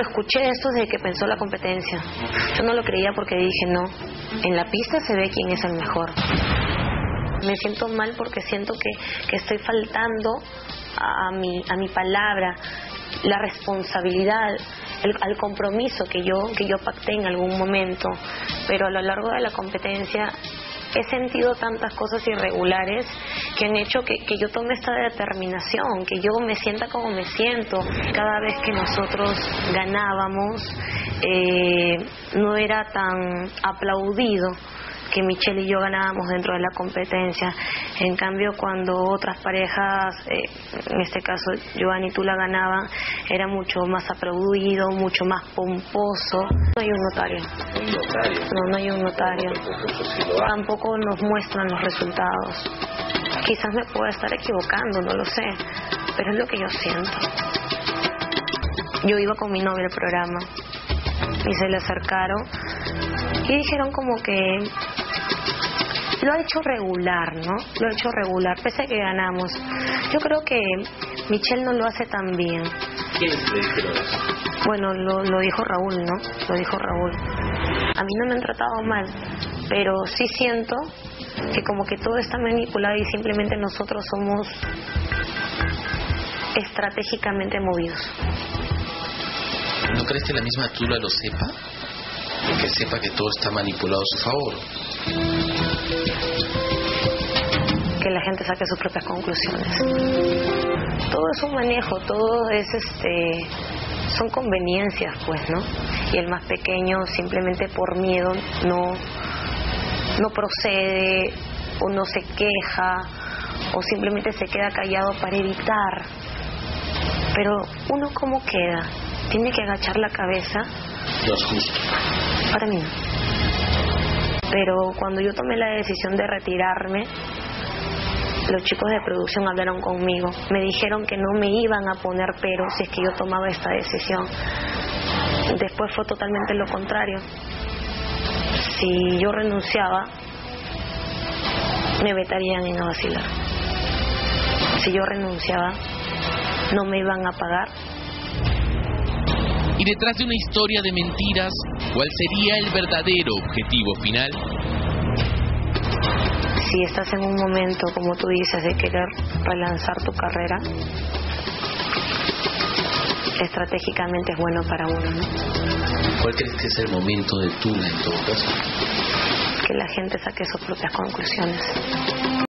escuché esto desde que pensó la competencia. Yo no lo creía porque dije, no, en la pista se ve quién es el mejor. Me siento mal porque siento que, que estoy faltando a mi, a mi palabra, la responsabilidad, el, al compromiso que yo, que yo pacté en algún momento. Pero a lo largo de la competencia he sentido tantas cosas irregulares que han hecho que, yo tome esta determinación, que yo me sienta como me siento. Cada vez que nosotros ganábamos eh, no era tan aplaudido que Michelle y yo ganábamos dentro de la competencia. En cambio, cuando otras parejas, eh, en este caso Joan y tú la ganaban, era mucho más aplaudido, mucho más pomposo. No hay un notario. ¿Un notario? No, no hay un notario. Tampoco nos muestran los resultados. Quizás me pueda estar equivocando, no lo sé, pero es lo que yo siento. Yo iba con mi novia al programa y se le acercaron y dijeron como que lo ha hecho regular, ¿no? Lo ha hecho regular, pese a que ganamos. Yo creo que Michelle no lo hace tan bien. ¿Quiénes le dijeron eso? Bueno, lo, lo dijo Raúl, ¿no? Lo dijo Raúl. A mí no me han tratado mal, pero sí siento que como que todo está manipulado y simplemente nosotros somos estratégicamente movidos. ¿No crees que la misma Tula lo sepa? Que sepa que todo está manipulado a su favor. Que la gente saque sus propias conclusiones. Todo es un manejo, todo es este son conveniencias, pues, ¿no? Y el más pequeño simplemente por miedo no no procede o no se queja o simplemente se queda callado para evitar. Pero uno cómo queda? Tiene que agachar la cabeza. No es justo. Para mí no. Pero cuando yo tomé la decisión de retirarme, los chicos de producción hablaron conmigo. Me dijeron que no me iban a poner pero si es que yo tomaba esta decisión. Después fue totalmente lo contrario. Si yo renunciaba, me vetarían en a vacilar. Si yo renunciaba, no me iban a pagar. Y detrás de una historia de mentiras, ¿cuál sería el verdadero objetivo final? Si estás en un momento, como tú dices, de querer relanzar tu carrera, estratégicamente es bueno para uno, ¿no? ¿Cuál crees que es el momento de Tula en todo caso? Que la gente saque sus propias conclusiones.